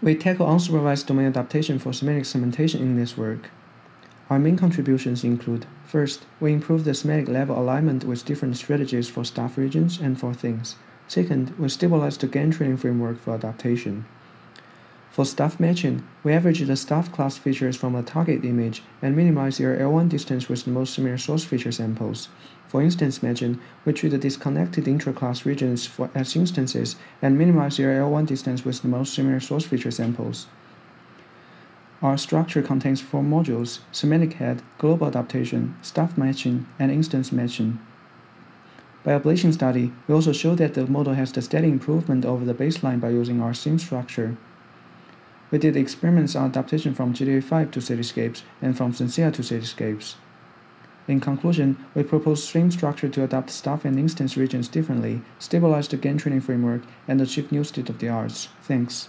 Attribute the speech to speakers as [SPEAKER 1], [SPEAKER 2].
[SPEAKER 1] We tackle unsupervised domain adaptation for semantic segmentation in this work. Our main contributions include first, we improve the semantic level alignment with different strategies for stuff regions and for things. Second, we stabilize the GAN training framework for adaptation. For stuff matching, we average the stuff class features from a target image and minimize their L1 distance with the most similar source feature samples. For instance matching, we treat the disconnected intra-class regions for, as instances and minimize their L1 distance with the most similar source feature samples. Our structure contains four modules, semantic head, global adaptation, stuff matching, and instance matching. By ablation study, we also show that the model has the steady improvement over the baseline by using our SIM structure. We did experiments on adaptation from GTA5 to cityscapes and from SYNTHIA to cityscapes. In conclusion, we propose stream structure to adapt stuff and instance regions differently, stabilize the GAN training framework, and achieve new state of the arts. Thanks.